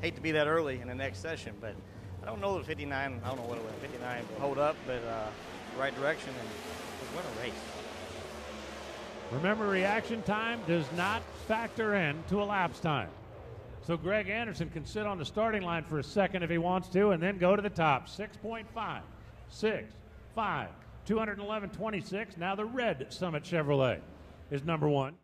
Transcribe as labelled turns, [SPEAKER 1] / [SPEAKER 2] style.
[SPEAKER 1] hate to be that early in the next session, but I don't know that 59, I don't know what it was, 59 will hold up, but uh, right direction and we'll win a race.
[SPEAKER 2] Remember, reaction time does not factor in to elapsed time. So Greg Anderson can sit on the starting line for a second if he wants to, and then go to the top. 6.5, 6, 5, 211.26. Now the red Summit Chevrolet is number one.